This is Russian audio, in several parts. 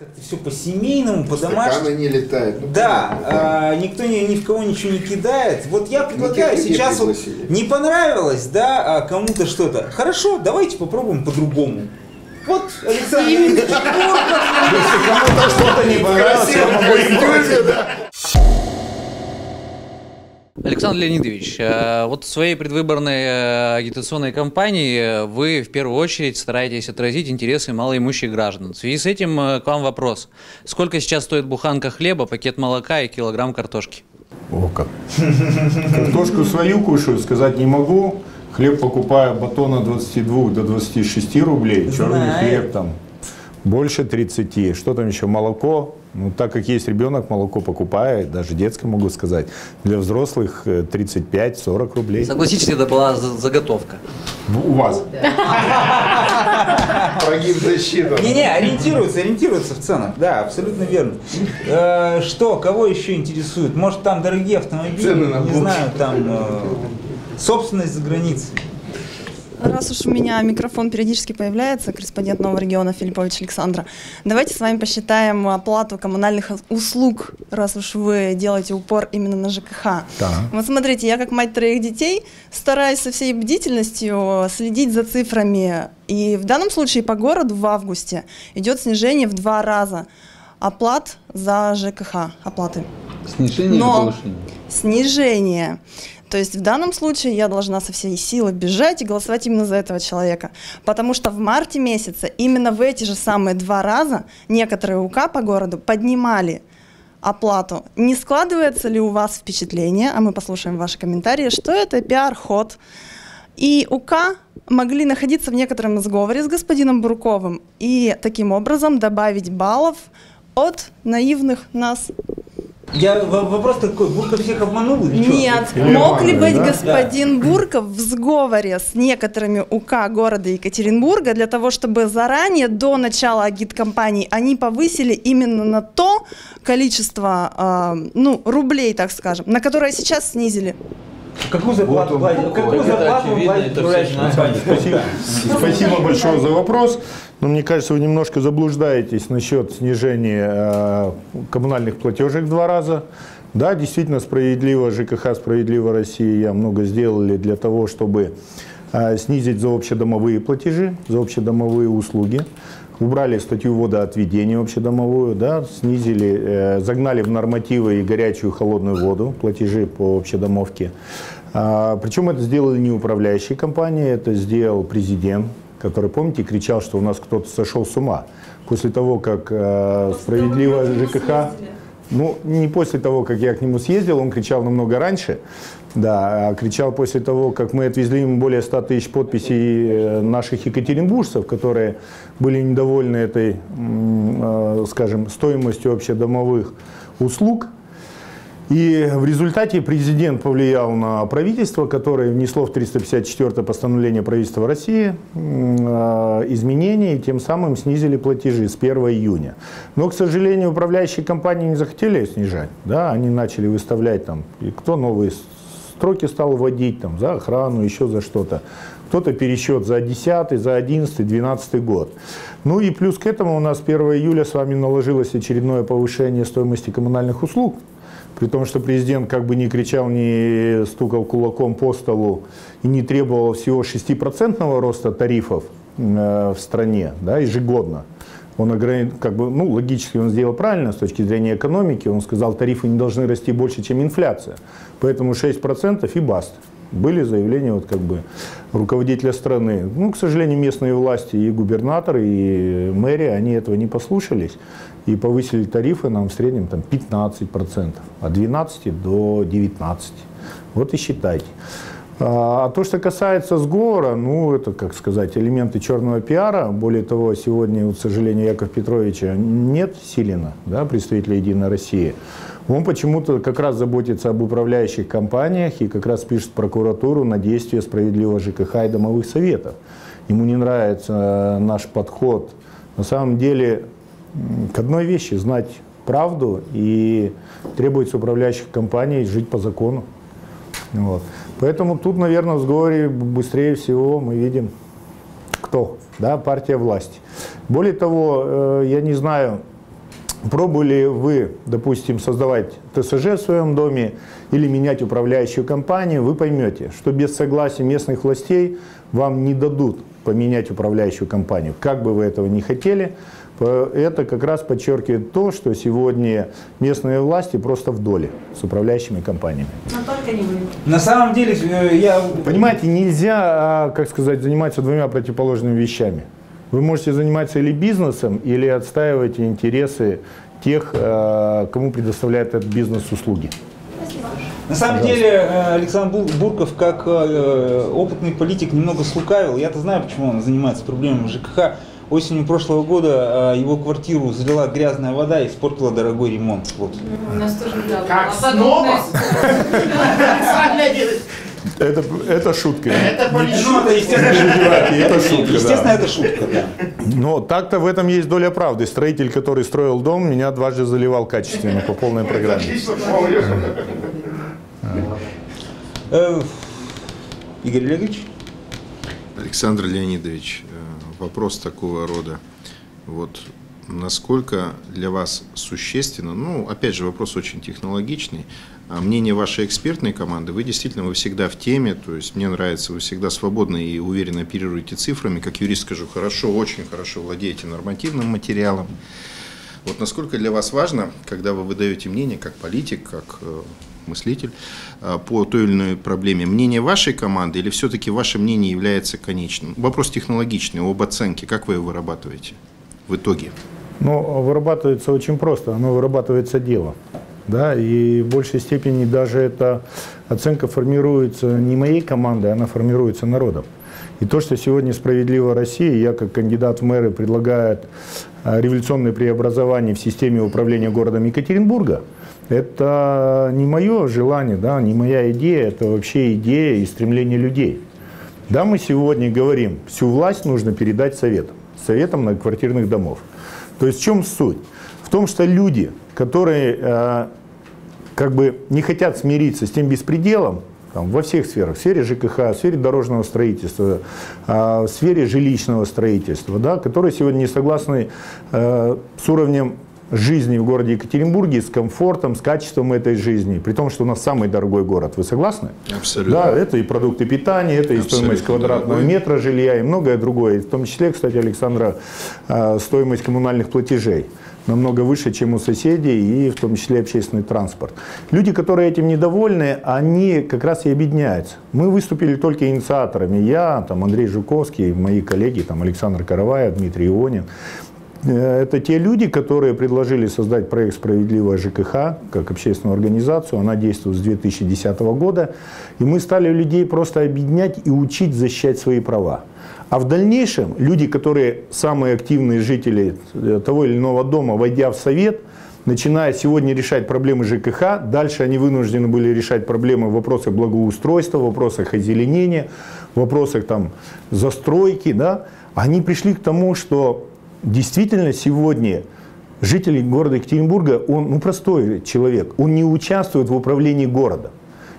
Как-то все по-семейному, по-домашнему. Стаканы не летают. Ну, Да, понятно, да. а, никто ни, ни в кого ничего не кидает. Вот я предлагаю сейчас вот не понравилось, да, а кому-то что-то. Хорошо, давайте попробуем по-другому. Вот Александр. Если кому-то что-то не понравилось, я могу. Александр Леонидович, э, вот в своей предвыборной э, агитационной кампании э, вы в первую очередь стараетесь отразить интересы малоимущих граждан. В связи с этим к вам вопрос. Сколько сейчас стоит буханка хлеба, пакет молока и килограмм картошки? О, как. Картошку свою кушаю, сказать не могу. Хлеб покупаю батон от 22 до 26 рублей. Черный хлеб там больше 30. Что там еще? Молоко. Ну, так как есть ребенок, молоко покупает, даже детское могу сказать. Для взрослых э, 35-40 рублей. Согласитесь, это была за- заготовка. В- У вас. Прогиб защита. Не-не, ориентируются, ориентируются в ценах. Да, абсолютно верно. Э, что, кого еще интересует? Может, там дорогие автомобили? Цены на не знаю, там э, собственность за границей. Раз уж у меня микрофон периодически появляется, корреспондент Нового региона Филиппович Александра, давайте с вами посчитаем оплату коммунальных услуг, раз уж вы делаете упор именно на ЖКХ. Да. Вот смотрите, я как мать троих детей стараюсь со всей бдительностью следить за цифрами. И в данном случае по городу в августе идет снижение в два раза оплат за ЖКХ, оплаты. Снижение Но- или повышение? снижение. То есть в данном случае я должна со всей силы бежать и голосовать именно за этого человека. Потому что в марте месяце именно в эти же самые два раза некоторые УК по городу поднимали оплату. Не складывается ли у вас впечатление, а мы послушаем ваши комментарии, что это пиар-ход, и УК могли находиться в некотором сговоре с господином Бурковым и таким образом добавить баллов от наивных нас Я, вопрос такой, Бурков всех обманул или нет, Или мог ли быть да? господин Бурков в сговоре с некоторыми УК города Екатеринбурга для того, чтобы заранее, до начала агиткампании, они повысили именно на то количество, э, ну, рублей, так скажем, на которое сейчас снизили? Какую зарплату Вот платит? Какую зарплату спасибо большое за вопрос. Но мне кажется, вы немножко заблуждаетесь насчет снижения э, коммунальных платежек в два раза. Да, действительно справедливо, ЖКХ «Справедливо Россия» много сделали для того, чтобы э, снизить за общедомовые платежи, за общедомовые услуги. Убрали статью водоотведения общедомовую, да, снизили, э, загнали в нормативы и горячую и холодную воду, платежи по общедомовке. А, причем это сделали не управляющие компании, это сделал президент, который, помните, кричал, что у нас кто-то сошел с ума. После того, как э, справедливо ЖКХ... Ну, не после того, как я к нему съездил, он кричал намного раньше, да, а кричал после того, как мы отвезли ему более 100 тысяч подписей э, наших екатеринбуржцев, которые были недовольны этой, э, скажем, стоимостью общедомовых услуг. И в результате президент повлиял на правительство, которое внесло в 354 постановление правительства России э, изменения и тем самым снизили платежи с 1 июня. Но, к сожалению, управляющие компании не захотели снижать. Да? Они начали выставлять там, и кто новые строки стал вводить там, за охрану, еще за что-то. Кто-то пересчет за 10, за 11, 12 год. Ну и плюс к этому у нас 1 июля с вами наложилось очередное повышение стоимости коммунальных услуг. При том, что президент как бы не кричал, не стукал кулаком по столу и не требовал всего 6% роста тарифов э, в стране да, ежегодно. Он ограни- как бы, ну, логически он сделал правильно с точки зрения экономики. Он сказал, тарифы не должны расти больше, чем инфляция. Поэтому 6% и баст. Были заявления вот, как бы, руководителя страны. Ну, к сожалению, местные власти и губернаторы, и мэрия, они этого не послушались и повысили тарифы нам в среднем там, 15%, от 12 до 19. Вот и считайте. А а то, что касается сговора, ну, это, как сказать, элементы черного пиара. Более того, сегодня, к сожалению, Яков Петровича нет Силина, да, представителя «Единой России». Он почему-то как раз заботится об управляющих компаниях и как раз пишет прокуратуру на действия справедливого ЖКХ и домовых советов. Ему не нравится э, наш подход. На самом деле, к одной вещи – знать правду и требуется управляющих компаний жить по закону. Вот. Поэтому тут, наверное, в сговоре быстрее всего мы видим, кто, да, партия власти. Более того, э, я не знаю, Пробовали вы, допустим, создавать ТСЖ в своем доме или менять управляющую компанию, вы поймете, что без согласия местных властей вам не дадут поменять управляющую компанию. Как бы вы этого не хотели, это как раз подчеркивает то, что сегодня местные власти просто в доле с управляющими компаниями. Но только не вы. На самом деле, э, я... Понимаете, нельзя, а, как сказать, заниматься двумя противоположными вещами. Вы можете заниматься или бизнесом, или отстаивать интересы тех, э, кому предоставляет этот бизнес услуги. На самом деле э, Александр Бурков, как опытный политик, немного слукавил. Я-то знаю, почему он занимается проблемами ЖКХ. Осенью прошлого года его квартиру залила грязная вода и испортила дорогой ремонт. Вот. У нас тоже да, Как снова? Это, это шутка. Это Ну, это естественно, Это шутка, естественно, да. это шутка, да. Но так-то в этом есть доля правды. Строитель, который строил дом, меня дважды заливал качественно по полной программе. Э, Игорь Олегович? Александр Леонидович, вопрос такого рода. Вот насколько для вас существенно, ну, опять же, вопрос очень технологичный, а мнение вашей экспертной команды, вы действительно, вы всегда в теме, то есть мне нравится, вы всегда свободно и уверенно оперируете цифрами, как юрист скажу, хорошо, очень хорошо владеете нормативным материалом. Вот насколько для вас важно, когда вы выдаете мнение, как политик, как э, мыслитель, э, по той или иной проблеме, мнение вашей команды или все-таки ваше мнение является конечным? Вопрос технологичный, об оценке, как вы его вырабатываете в итоге? Ну, вырабатывается очень просто. Оно вырабатывается делом. Да, и в большей степени даже эта оценка формируется не моей командой, она формируется народом. И то, что сегодня справедливо Россия, я как кандидат в мэры предлагает а, революционное преобразование в системе управления городом Екатеринбурга, это не мое желание, да, не моя идея, это вообще идея и стремление людей. Да, мы сегодня говорим, всю власть нужно передать советам, советам многоквартирных домов. То есть в чем суть? В том, что люди, которые э, как бы не хотят смириться с тем беспределом, там, во всех сферах, в сфере ЖКХ, в сфере дорожного строительства, э, в сфере жилищного строительства, да, которые сегодня не согласны э, с уровнем жизни в городе Екатеринбурге, с комфортом, с качеством этой жизни, при том, что у нас самый дорогой город. Вы согласны? Абсолютно. Да, это и продукты питания, это и стоимость Абсолютно квадратного дорогой. метра жилья и многое другое. В том числе, кстати, Александра, э, стоимость коммунальных платежей намного выше, чем у соседей, и в том числе общественный транспорт. Люди, которые этим недовольны, они как раз и объединяются. Мы выступили только инициаторами. Я, там, Андрей Жуковский, мои коллеги, там, Александр Караваев, Дмитрий Ионин. Э, Это те люди, которые предложили создать проект «Справедливая ЖКХ» как общественную организацию. Она действует с 2010 года. И мы стали людей просто объединять и учить защищать свои права. А в дальнейшем люди, которые самые активные жители э, того или иного дома, войдя в совет, начиная сегодня решать проблемы ЖКХ, дальше они вынуждены были решать проблемы в вопросах благоустройства, в вопросах озеленения, в вопросах там, застройки. Да? Они пришли к тому, что действительно сегодня житель города Екатеринбурга, он ну, простой человек, он не участвует в управлении городом.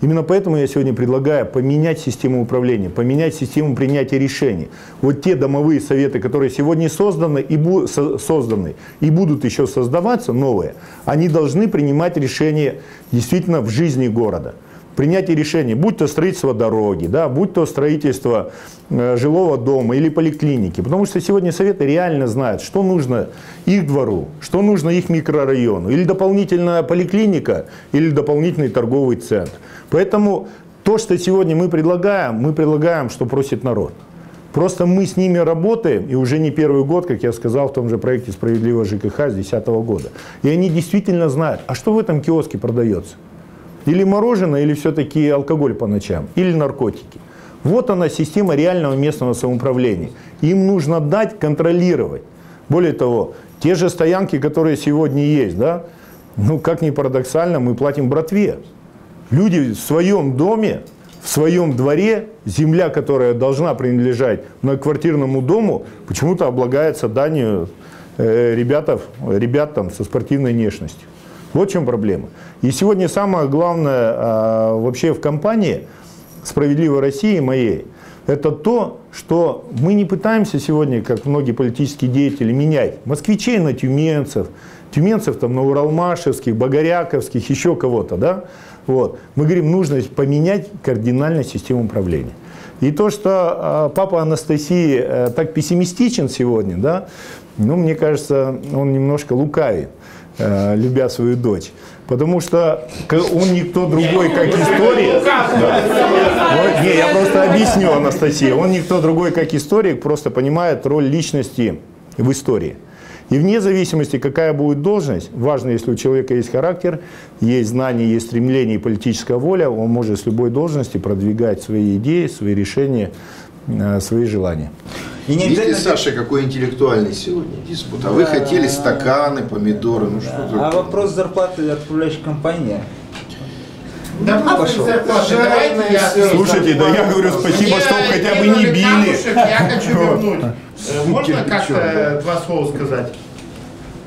Именно поэтому я сегодня предлагаю поменять систему управления, поменять систему принятия решений. Вот те домовые советы, которые сегодня созданы и, бу- со- созданы, и будут еще создаваться, новые, они должны принимать решения действительно в жизни города. Принятие решений, будь то строительство дороги, да, будь то строительство э, жилого дома или поликлиники. Потому что сегодня советы реально знают, что нужно их двору, что нужно их микрорайону. Или дополнительная поликлиника, или дополнительный торговый центр. Поэтому то, что сегодня мы предлагаем, мы предлагаем, что просит народ. Просто мы с ними работаем, и уже не первый год, как я сказал в том же проекте «Справедливого ЖКХ» с 2010 года. И они действительно знают, а что в этом киоске продается? Или мороженое, или все-таки алкоголь по ночам, или наркотики. Вот она система реального местного самоуправления. Им нужно дать контролировать. Более того, те же стоянки, которые сегодня есть, да, ну, как ни парадоксально, мы платим братве. Люди в своем доме, в своем дворе, земля, которая должна принадлежать многоквартирному дому, почему-то облагается данью э, ребятов, ребят там со спортивной внешностью. Вот в чем проблема. И сегодня самое главное а, вообще в компании «Справедливой России» моей, это то, что мы не пытаемся сегодня, как многие политические деятели, менять москвичей на тюменцев, тюменцев там на уралмашевских, багаряковских, еще кого-то, да? Вот. Мы говорим, нужно поменять кардинально систему управления. И то, что э, папа Анастасии э, так пессимистичен сегодня, да, ну, мне кажется, он немножко лукавит, любя свою дочь. Потому что он никто другой, как историк. Да. Не, я просто объясню, Анастасия. Он никто другой, как историк, просто понимает роль личности в истории. И вне зависимости, какая будет должность, важно, если у человека есть характер, есть знания, есть стремление и политическая воля, он может с любой должности продвигать свои идеи, свои решения, э, свои желания. И не Видите, обязательно... Саша, какой интеллектуальный сегодня диспут. А вы хотели стаканы, помидоры, ну что А такое? вопрос зарплаты отправляющей компании. Да пошел. Давайте я... Слушайте, да я говорю спасибо, Мне что хотя бы не били. камушек, Я хочу вернуть. Э, Можно как-то два слова сказать?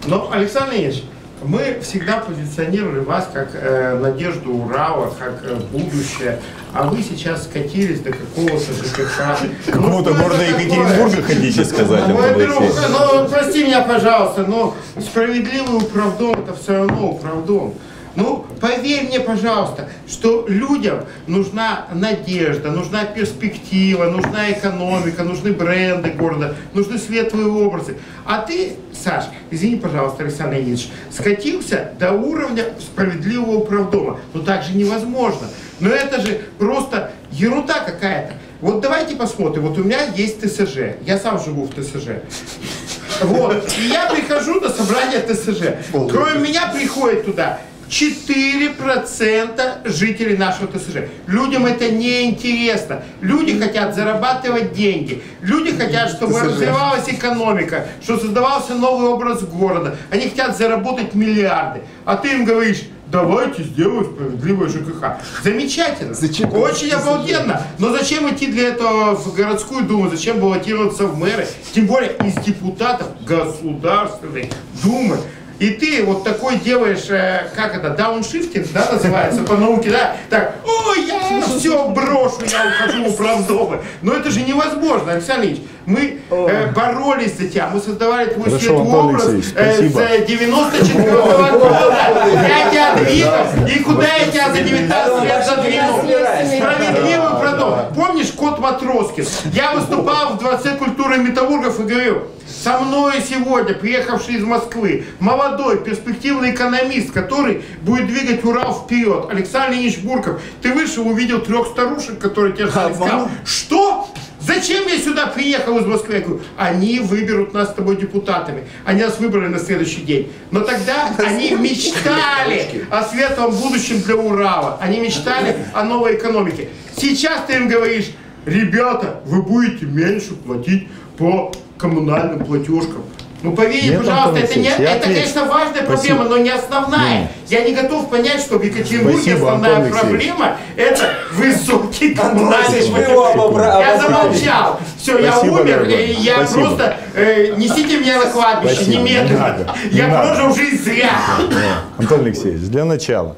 Но, Александр Ильич, мы всегда позиционировали вас как э, надежду Урала, как э, будущее, а вы сейчас скатились до какого-то ЖКХ. Какого-то Ну, города это Екатеринбурга хотите сказать, Мой Антон друг, Алексеевич? ну прости меня, пожалуйста, но справедливый управдом это все равно управдом. Ну, поверь мне, пожалуйста, что людям нужна надежда, нужна перспектива, нужна экономика, нужны бренды города, нужны светлые образы. А ты, Саш, извини, пожалуйста, Александр Ильич, скатился до уровня справедливого управдома. Ну так же невозможно. Но это же просто ерунда какая-то. Вот давайте посмотрим. Вот у меня есть ТСЖ. Я сам живу в ТСЖ. Вот. И я прихожу на собрание ТСЖ. Кроме меня приходит туда 4% жителей нашего ТСЖ. Людям это не интересно. Люди хотят зарабатывать деньги. Люди хотят, чтобы развивалась экономика, чтобы создавался новый образ города. Они хотят заработать миллиарды. А ты им говоришь, давайте сделаем справедливое ЖКХ. Замечательно. Очень обалденно. Но зачем идти для этого в городскую думу? Зачем баллотироваться в мэры? Тем более из депутатов Государственной Думы. И ты вот такой делаешь, э, как это, дауншифтинг, да, называется по науке, да? Так, ой, я все брошу, я ухожу в управдомы. Но это же невозможно, Александр Ильич. Мы э, боролись за тебя, мы создавали твой Хорошо, светлый Антон образ э, с 94 года. Я тебя двигал, и куда я тебя за 19 лет задвинул? Справедливый продом. Помнишь кот Матроскин? Я выступал в Дворце культуры металлургов и говорил, со мной сегодня, приехавший из Москвы, молодой, перспективный экономист, который будет двигать Урал вперед, Александр Ильич Бурков. Ты вышел, увидел трех старушек, которые тебе ждали, сказал, что? Зачем я сюда приехал из Москвы? Я говорю, они выберут нас с тобой депутатами. Они нас выбрали на следующий день. Но тогда они мечтали о светлом будущем для Урала. Они мечтали о новой экономике. Сейчас ты им говоришь, ребята, вы будете меньше платить по коммунальным платежкам. Ну поверь, Нет, пожалуйста, это, не, я это отвечу. конечно, важная Спасибо. проблема, но не основная. Я не готов понять, что в Екатеринбурге Спасибо, основная Антон проблема это высокий коммунальный Я замолчал. Все, я Спасибо, умер, дорогой. и я Спасибо. просто э, несите меня на кладбище Спасибо, не немедленно. надо, не я надо. прожил жизнь зря. Антон Алексеевич, для начала.